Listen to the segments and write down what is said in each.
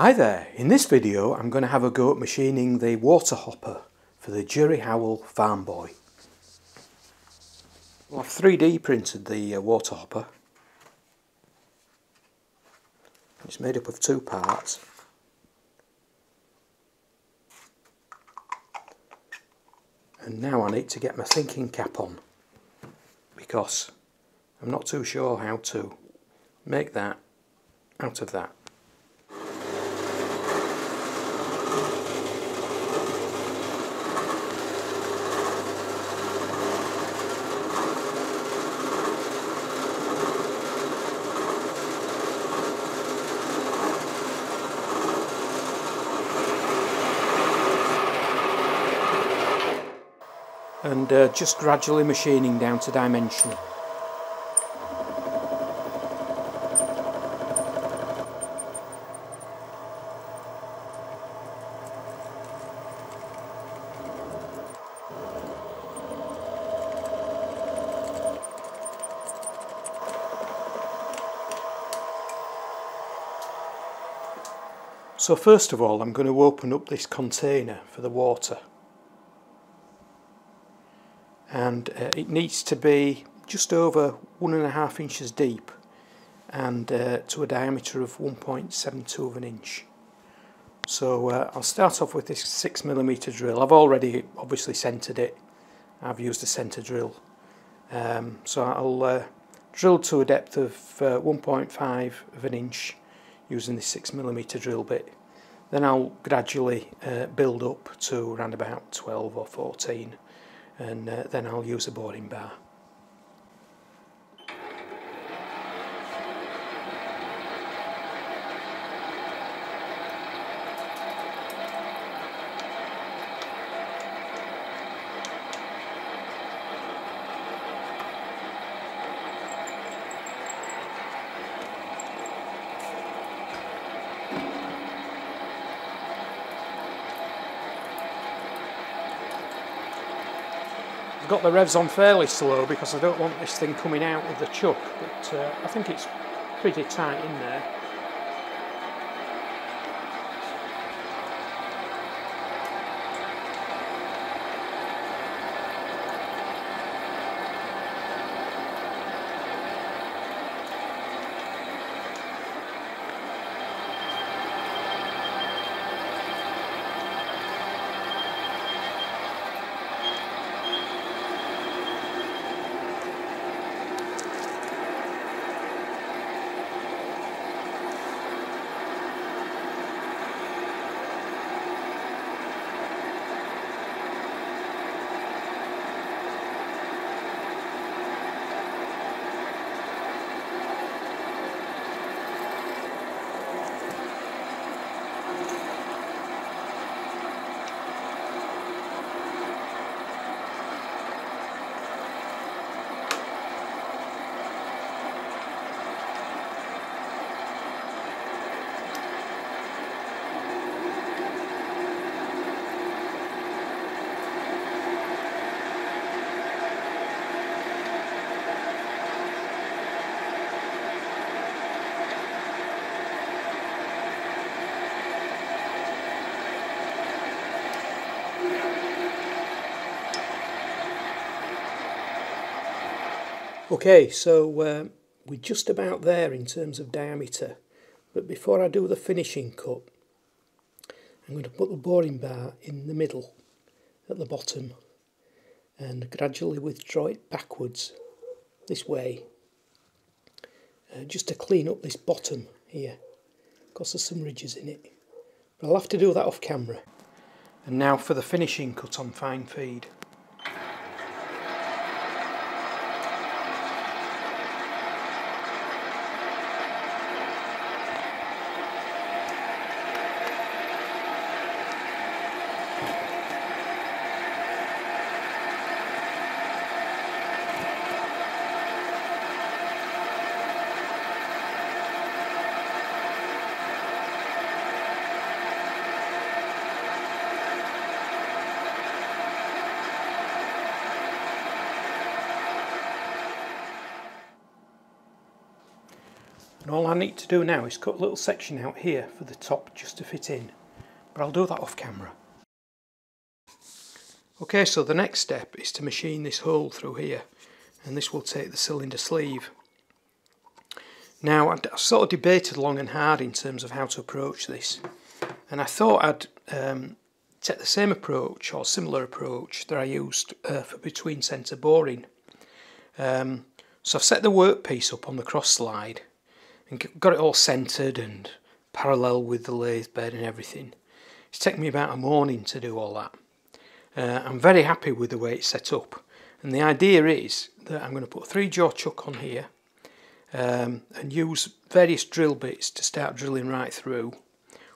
Hi there, in this video I'm going to have a go at machining the water hopper for the Jerry Howell Farm Boy. Well, I've 3D printed the uh, water hopper. It's made up of two parts. And now I need to get my thinking cap on because I'm not too sure how to make that out of that. And uh, just gradually machining down to dimension. So first of all I'm going to open up this container for the water and uh, it needs to be just over one and a half inches deep and uh, to a diameter of 1.72 of an inch. So uh, I'll start off with this 6mm drill. I've already obviously centred it. I've used a centre drill. Um, so I'll uh, drill to a depth of uh, 1.5 of an inch using this 6mm drill bit. Then I'll gradually uh, build up to around about 12 or 14 and uh, then I'll use a boring bar. Got the revs on fairly slow because I don't want this thing coming out with the chuck, but uh, I think it's pretty tight in there. Okay, so uh, we're just about there in terms of diameter. But before I do the finishing cut, I'm going to put the boring bar in the middle at the bottom and gradually withdraw it backwards this way uh, just to clean up this bottom here because there's some ridges in it. But I'll have to do that off camera. And now for the finishing cut on fine feed. Need to do now is cut a little section out here for the top just to fit in. But I'll do that off camera. Okay, so the next step is to machine this hole through here. And this will take the cylinder sleeve. Now, I sort of debated long and hard in terms of how to approach this. And I thought I'd um, take the same approach or similar approach that I used uh, for between centre boring. Um, so I've set the workpiece up on the cross slide and got it all centred and parallel with the lathe bed and everything. It's taken me about a morning to do all that. Uh, I'm very happy with the way it's set up and the idea is that I'm going to put a three jaw chuck on here um, and use various drill bits to start drilling right through.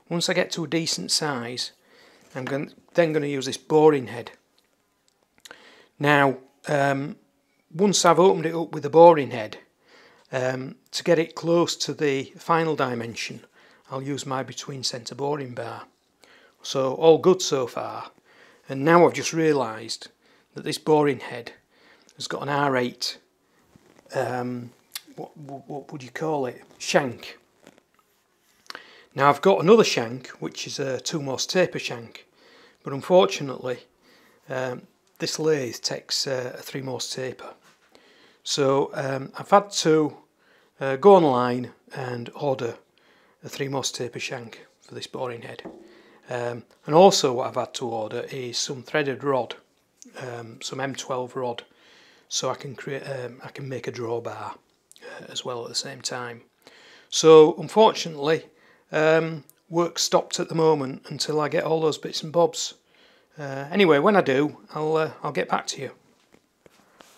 Once I get to a decent size I'm going, then going to use this boring head. Now um, once I've opened it up with the boring head, um, to get it close to the final dimension, I'll use my between centre boring bar. So all good so far. And now I've just realised that this boring head has got an R8, um, what, what, would you call it, shank. Now I've got another shank, which is a two Morse taper shank, but unfortunately um, this lathe takes uh, a three Morse taper. So um, I've had to uh, go online and order a three Morse taper shank for this boring head. Um, and also what I've had to order is some threaded rod, um, some M12 rod, so I can create, um, I can make a drawbar uh, as well at the same time. So unfortunately, um, work stopped at the moment until I get all those bits and bobs. Uh, anyway, when I do, I'll uh, I'll get back to you.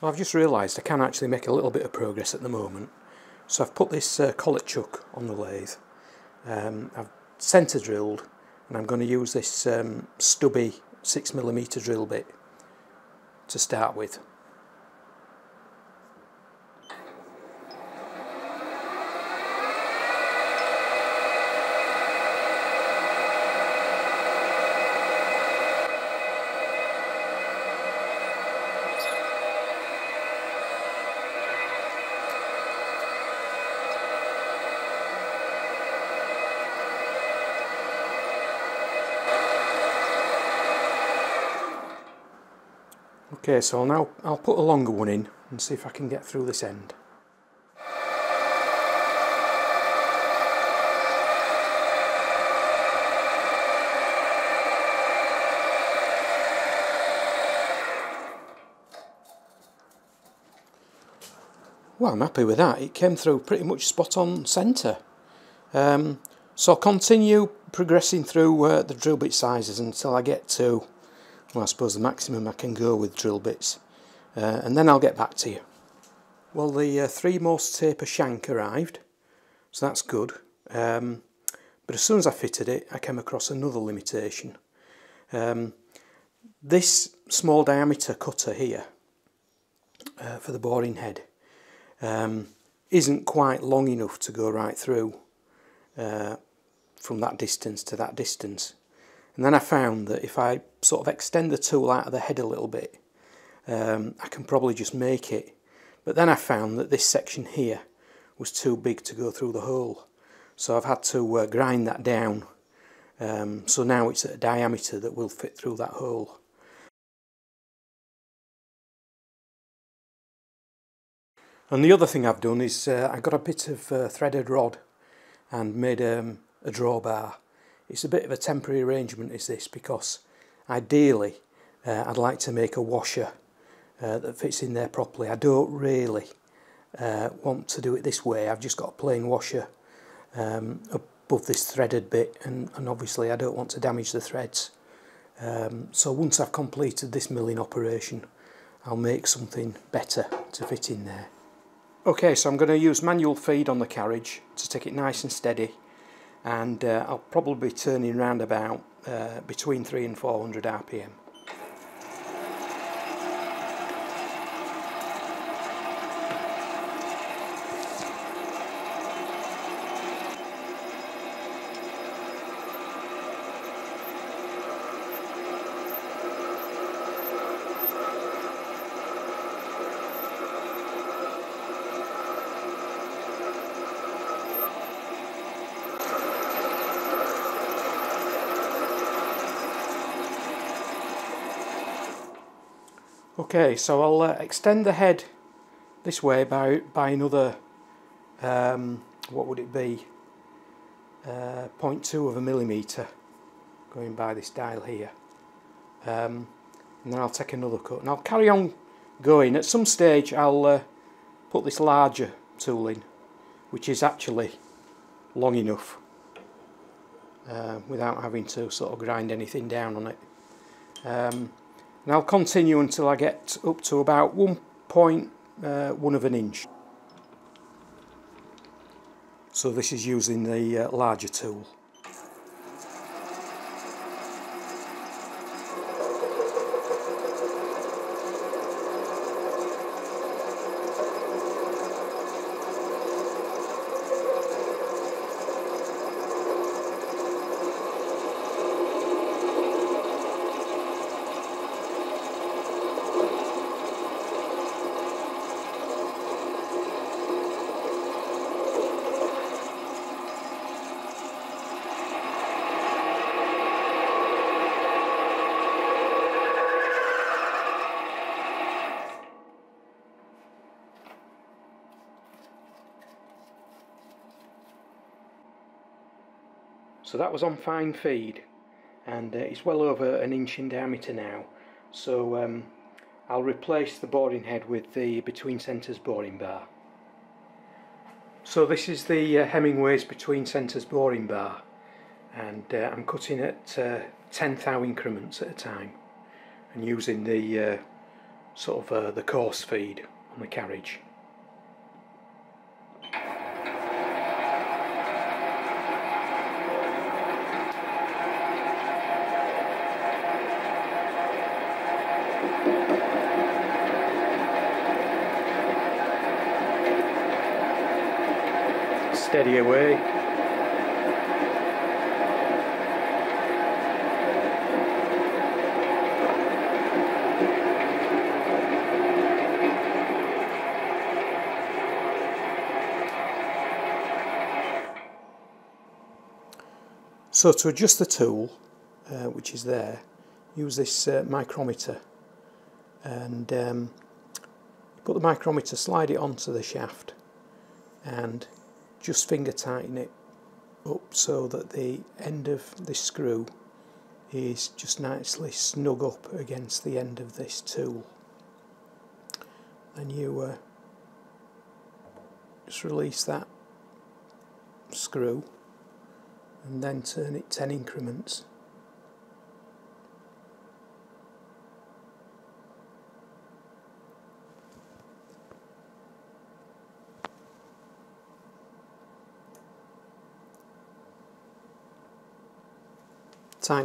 Well, I've just realised I can actually make a little bit of progress at the moment. So I've put this uh, collet chuck on the lathe. Um, I've centre drilled and I'm going to use this um, stubby 6mm drill bit to start with. Okay, so now I'll put a longer one in and see if I can get through this end. Well, I'm happy with that. It came through pretty much spot on centre. Um, so I'll continue progressing through uh, the drill bit sizes until I get to I suppose the maximum I can go with drill bits uh, and then I'll get back to you. Well the uh, three Morse taper shank arrived so that's good um, but as soon as I fitted it I came across another limitation. Um, this small diameter cutter here uh, for the boring head um, isn't quite long enough to go right through uh, from that distance to that distance and then I found that if I sort of extend the tool out of the head a little bit, um, I can probably just make it. But then I found that this section here was too big to go through the hole. So I've had to uh, grind that down. Um, so now it's at a diameter that will fit through that hole. And the other thing I've done is uh, I got a bit of uh, threaded rod and made um, a drawbar it's a bit of a temporary arrangement is this because ideally uh, I'd like to make a washer uh, that fits in there properly. I don't really uh, want to do it this way. I've just got a plain washer um, above this threaded bit and, and obviously I don't want to damage the threads. Um, so once I've completed this milling operation I'll make something better to fit in there. Okay so I'm going to use manual feed on the carriage to take it nice and steady and uh, I'll probably be turning round about uh, between 3 and 400 RPM. Okay, so I'll uh, extend the head this way by, by another, um, what would it be, uh, 0.2 of a millimetre going by this dial here. Um, and then I'll take another cut and I'll carry on going. At some stage I'll uh, put this larger tool in, which is actually long enough uh, without having to sort of grind anything down on it. Um, and I'll continue until I get up to about 1.1 uh, of an inch. So this is using the uh, larger tool. So that was on fine feed and uh, it's well over an inch in diameter now. So um, I'll replace the boring head with the between centres boring bar. So this is the uh, Hemingway's between centres boring bar and uh, I'm cutting at uh, 10 thou increments at a time and using the uh, sort of uh, the coarse feed on the carriage. Away. So to adjust the tool, uh, which is there, use this uh, micrometer and um, put the micrometer, slide it onto the shaft and just finger tighten it up so that the end of this screw is just nicely snug up against the end of this tool. And you uh, just release that screw and then turn it 10 increments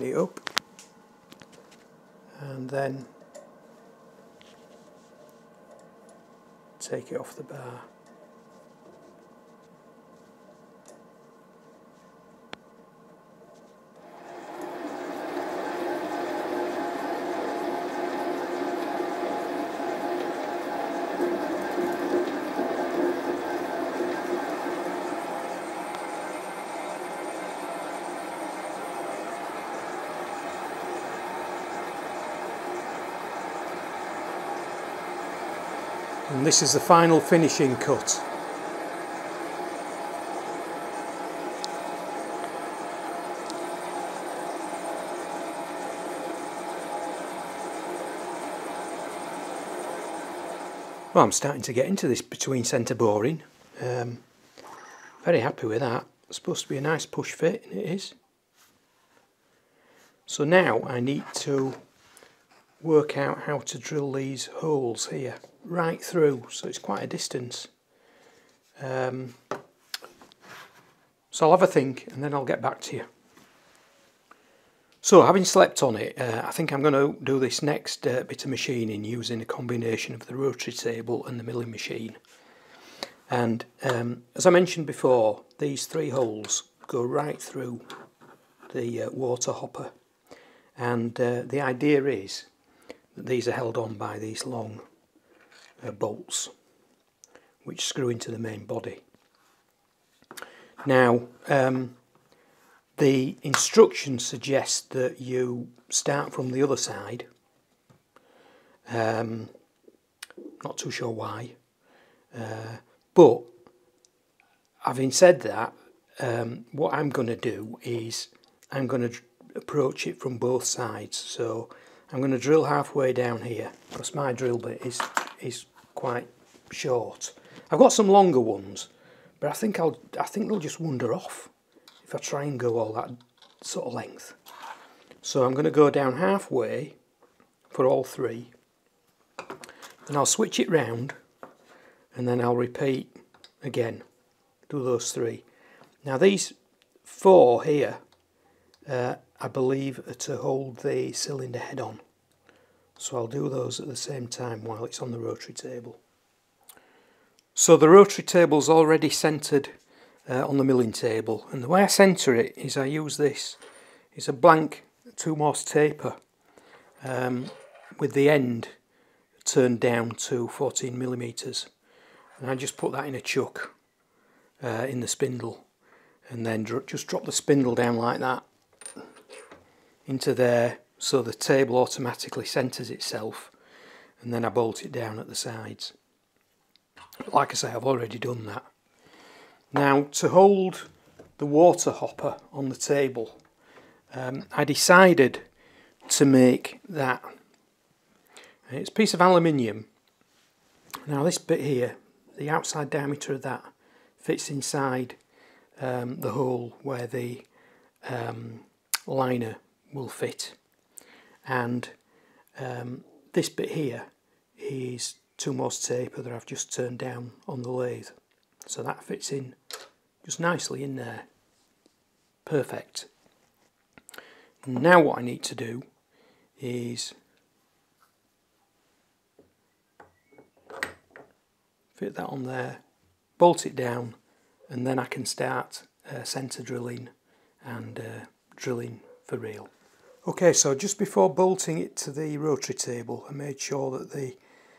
it up. And then take it off the bar and this is the final finishing cut. Well, I'm starting to get into this between centre boring. Um, very happy with that. It's supposed to be a nice push fit, and it is. So now I need to work out how to drill these holes here right through so it's quite a distance. Um, so I'll have a think and then I'll get back to you. So having slept on it uh, I think I'm going to do this next uh, bit of machining using a combination of the rotary table and the milling machine. And um, as I mentioned before these three holes go right through the uh, water hopper. And uh, the idea is that these are held on by these long uh, bolts which screw into the main body. Now um, the instructions suggest that you start from the other side Um, not too sure why. Uh, but having said that, um, what I'm going to do is I'm going to approach it from both sides. So I'm going to drill halfway down here because my drill bit is is quite short. I've got some longer ones, but I think I'll I think they'll just wander off if I try and go all that sort of length. So I'm going to go down halfway for all three. and I'll switch it round and then I'll repeat again. Do those three. Now these four here, uh, I believe, are to hold the cylinder head on. So I'll do those at the same time while it's on the rotary table. So the rotary table's already centred uh, on the milling table and the way I centre it is I use this. It's a blank 2 Morse taper um, with the end turned down to 14 millimeters and I just put that in a chuck uh, in the spindle and then dr just drop the spindle down like that into there so the table automatically centres itself and then I bolt it down at the sides. Like I say I've already done that. Now to hold the water hopper on the table um, I decided to make that it's a piece of aluminium now this bit here the outside diameter of that fits inside um, the hole where the um, liner will fit and um, this bit here is 2 Morse taper that I've just turned down on the lathe. So that fits in just nicely in there. Perfect. Now what I need to do is fit that on there, bolt it down and then I can start uh, centre drilling and uh, drilling for real. Okay so just before bolting it to the rotary table I made sure that the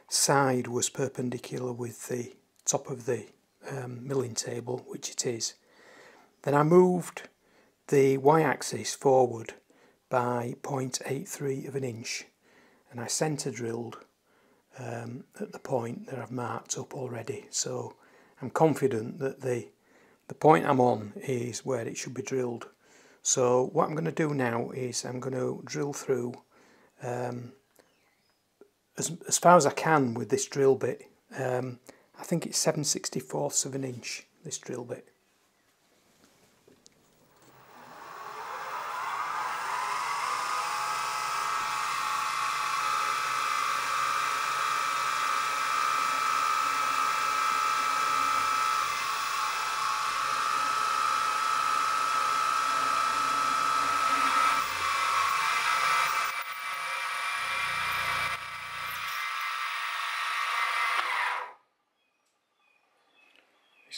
side was perpendicular with the top of the um, milling table which it is. Then I moved the y-axis forward by 0.83 of an inch and I centre drilled um, at the point that I've marked up already so I'm confident that the the point I'm on is where it should be drilled so what I'm going to do now is I'm going to drill through um, as, as far as I can with this drill bit. Um, I think it's 7 64ths of an inch this drill bit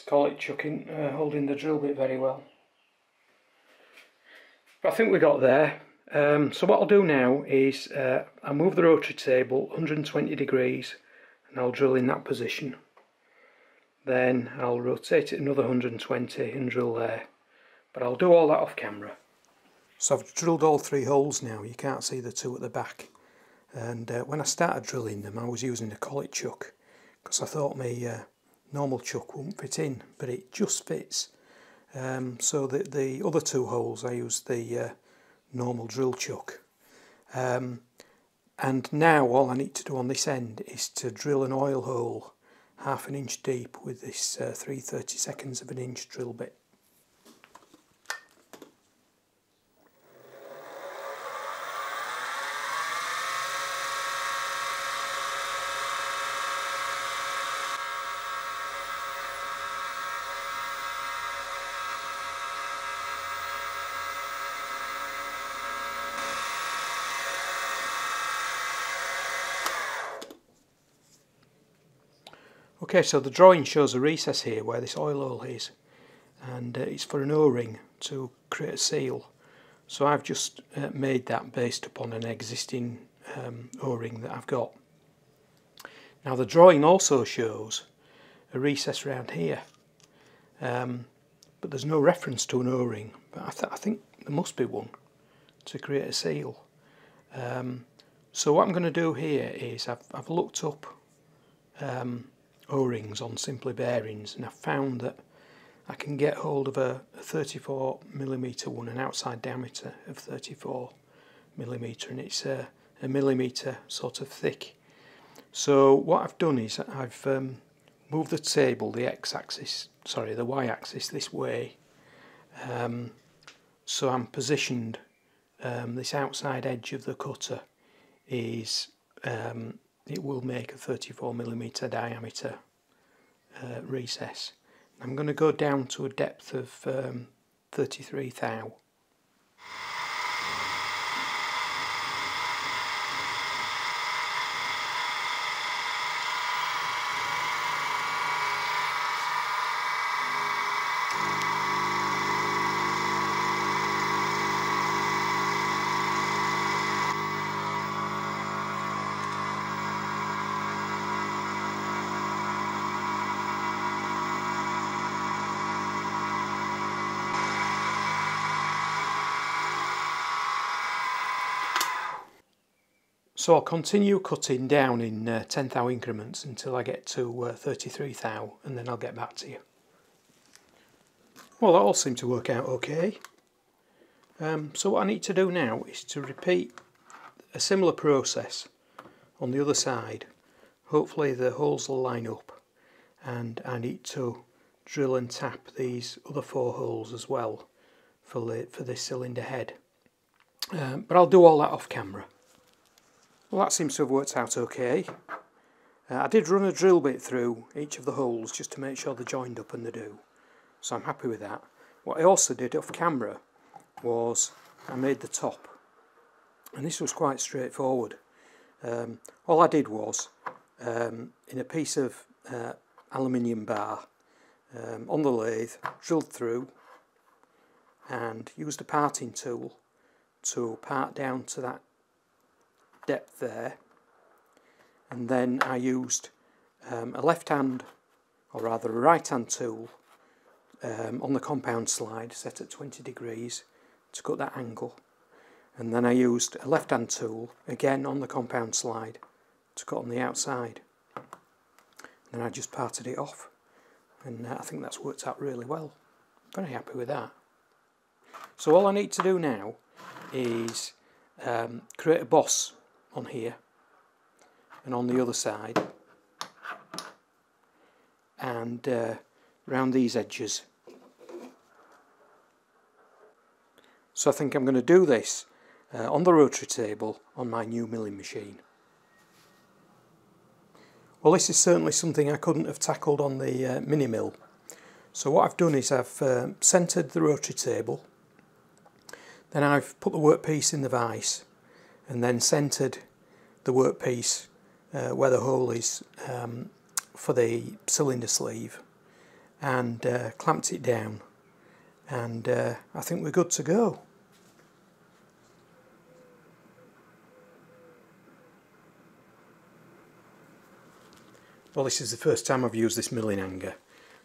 call it chucking, uh, holding the drill bit very well. But I think we got there. Um, so what I'll do now is uh, I'll move the rotary table 120 degrees and I'll drill in that position. Then I'll rotate it another 120 and drill there. But I'll do all that off camera. So I've drilled all three holes now, you can't see the two at the back. And uh, when I started drilling them I was using a collet chuck because I thought my normal chuck won't fit in but it just fits. Um, so the, the other two holes I used the uh, normal drill chuck. Um, and now all I need to do on this end is to drill an oil hole half an inch deep with this uh, 3 30 seconds of an inch drill bit Okay, so the drawing shows a recess here where this oil hole is and uh, it's for an o-ring to create a seal. So I've just uh, made that based upon an existing um, o-ring that I've got. Now the drawing also shows a recess around here um, but there's no reference to an o-ring but I, th I, think there must be one to create a seal. Um, So what I'm going to do here is I've, I've looked up um, O-rings on Simply Bearings and I've found that I can get hold of a, a 34 millimeter one, an outside diameter of 34 millimeter, and it's a, a millimeter sort of thick. So what I've done is I've um, moved the table, the x-axis, sorry, the y-axis this way. Um, so I'm positioned. Um, this outside edge of the cutter is um, it will make a 34 millimeter diameter uh, recess. I'm going to go down to a depth of um, 33 thou. So I'll continue cutting down in uh, 10 thou increments until I get to uh, 33 thou and then I'll get back to you. Well that all seemed to work out okay. Um, so what I need to do now is to repeat a similar process on the other side. Hopefully the holes will line up and I need to drill and tap these other four holes as well for, the, for this cylinder head. Um, but I'll do all that off camera. Well that seems to have worked out okay. Uh, I did run a drill bit through each of the holes just to make sure they're joined up and they do. So I'm happy with that. What I also did off camera was I made the top. And this was quite straightforward. Um, all I did was, um, in a piece of uh, aluminium bar um, on the lathe, drilled through and used a parting tool to part down to that depth there and then I used um, a left hand or rather a right hand tool um, on the compound slide set at 20 degrees to cut that angle. And then I used a left hand tool again on the compound slide to cut on the outside. And then I just parted it off and uh, I think that's worked out really well. Very happy with that. So all I need to do now is um, create a boss on here and on the other side and uh, round these edges. So I think I'm going to do this uh, on the rotary table on my new milling machine. Well this is certainly something I couldn't have tackled on the uh, mini mill. So what I've done is I've uh, centred the rotary table, then I've put the workpiece in the vise and then centered the workpiece uh, where the hole is um, for the cylinder sleeve and uh, clamped it down. And uh, I think we're good to go. Well this is the first time I've used this milling hanger.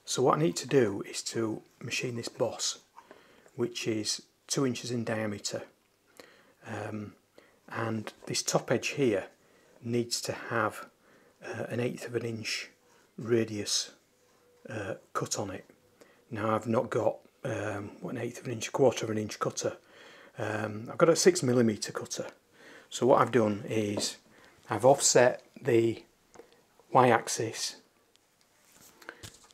So what I need to do is to machine this boss which is two inches in diameter. Um, and this top edge here needs to have uh, an eighth of an inch radius uh, cut on it. Now I've not got um, an eighth of an inch, quarter of an inch cutter. Um, I've got a six millimeter cutter. So what I've done is I've offset the y-axis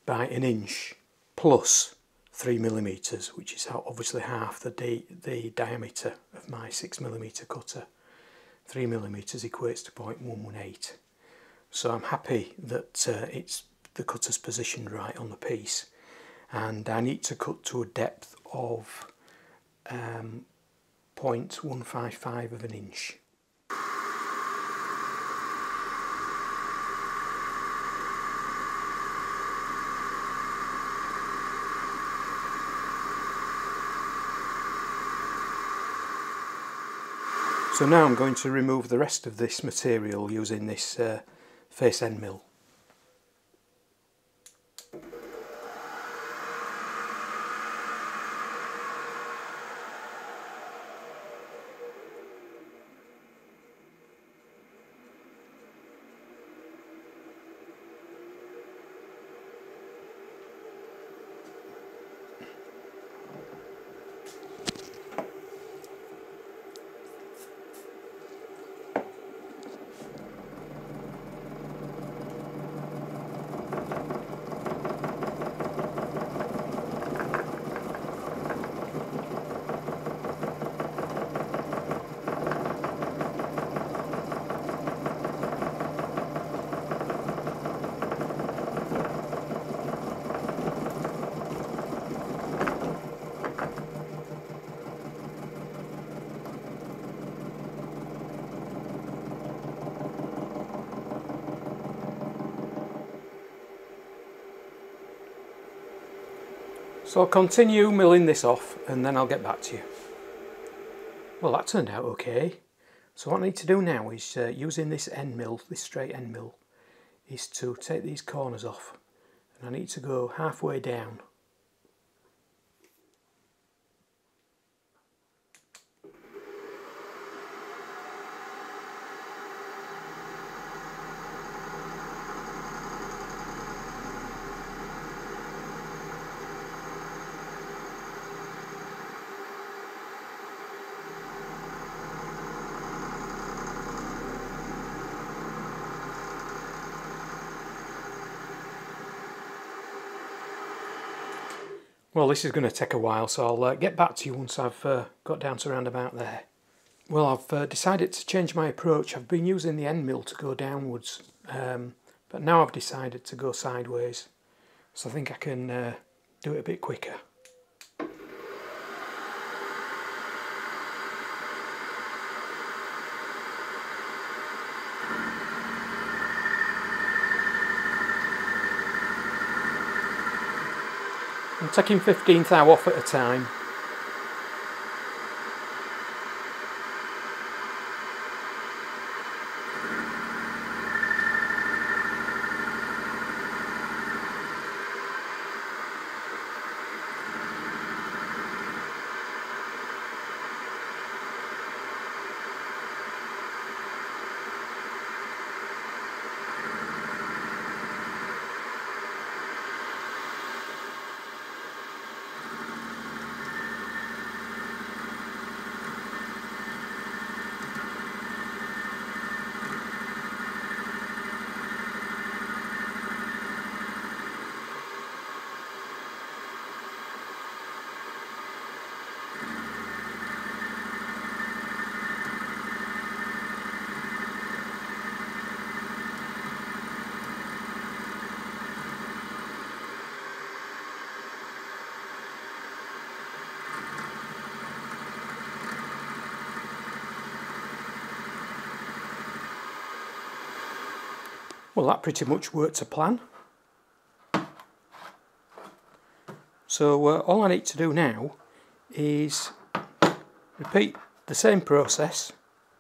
by an inch plus three millimeters, which is obviously half the, the diameter of my six millimeter cutter. 3 millimeters equates to 0.118 so I'm happy that uh, it's the cutter's positioned right on the piece. And I need to cut to a depth of um, 0.155 of an inch So now I'm going to remove the rest of this material using this uh, face end mill. So I'll continue milling this off and then I'll get back to you. Well that turned out okay. So what I need to do now is uh, using this end mill, this straight end mill, is to take these corners off and I need to go halfway down Well, this is going to take a while, so I'll uh, get back to you once I've uh, got down to around about there. Well, I've uh, decided to change my approach. I've been using the end mill to go downwards, um, but now I've decided to go sideways. So I think I can uh, do it a bit quicker. Taking 15th thou off at a time. Well that pretty much worked to plan. So uh, all I need to do now is repeat the same process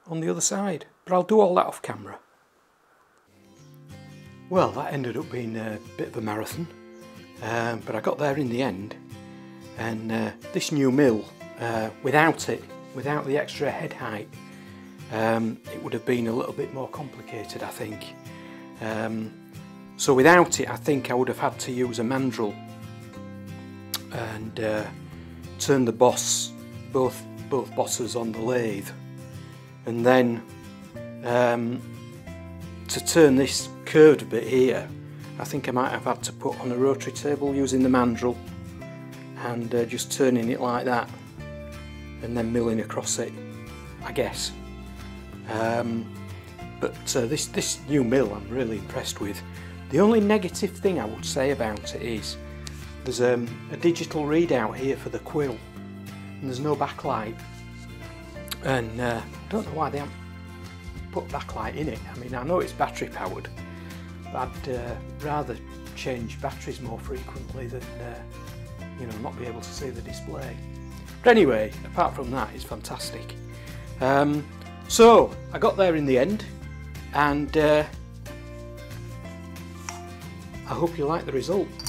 on the other side but I'll do all that off camera. Well that ended up being a bit of a marathon um, but I got there in the end and uh, this new mill uh, without it, without the extra head height um, it would have been a little bit more complicated I think. Um, so without it I think I would have had to use a mandrel and uh, turn the boss, both, both bosses on the lathe. And then um, to turn this curved bit here I think I might have had to put on a rotary table using the mandrel and uh, just turning it like that and then milling across it I guess. Um, but uh, this, this new mill I'm really impressed with. The only negative thing I would say about it is there's um, a digital readout here for the quill and there's no backlight. And uh, I don't know why they haven't put backlight in it. I mean, I know it's battery powered, but I'd uh, rather change batteries more frequently than, uh, you know, not be able to see the display. But anyway, apart from that, it's fantastic. Um, so, I got there in the end and uh, I hope you like the result.